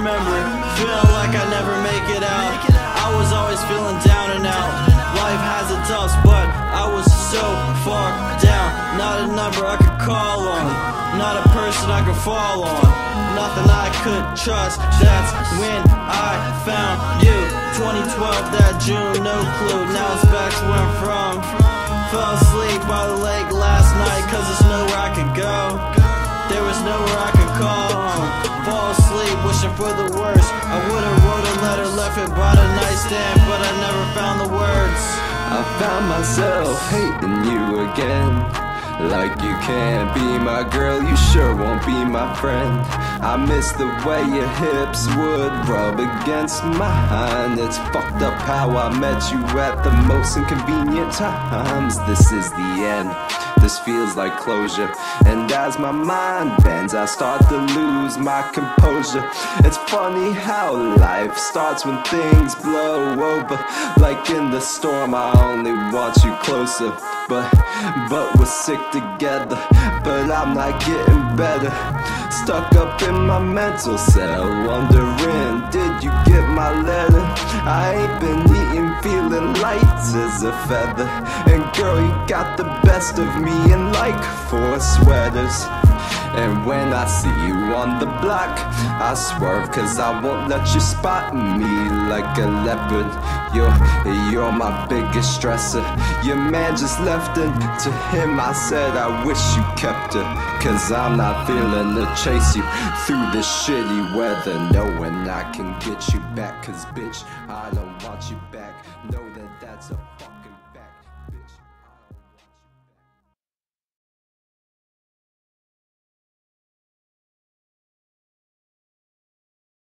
remember, feeling like I never make it out. I was always feeling down and out. Life has its ups, but I was so far down. Not a number I could call on, not a person I could fall on, nothing I could trust. That's when I found you. 2012, that June, no clue. Now it's back to where I'm from. Fell asleep by the lake last night, cause there's nowhere I could go. There was nowhere I could for the worst. I would've wrote a letter, left it by the nightstand, but I never found the words. I found myself hating you again. Like you can't be my girl, you sure won't be my friend. I miss the way your hips would rub against mine. It's fucked up how I met you at the most inconvenient times. This is the end. This feels like closure. And as my mind bends, I start to lose my composure. It's funny how life starts when things blow over. Like in the storm, I only want you closer. But, but we're sick together. But I'm not getting better. Stuck up in my mental cell, wondering, did you get my letter? I ain't been eating, feeling light as a feather. And girl, you got the best of me in like four sweaters. And when I see you on the block, I swerve cause I won't let you spot me like a leopard. You're, you're my biggest stressor. Your man just left and to him I said I wish you kept her. Cause I'm not feeling to chase you through this shitty weather. Knowing I can get you back, cause bitch, I don't want you back. Know that that's a.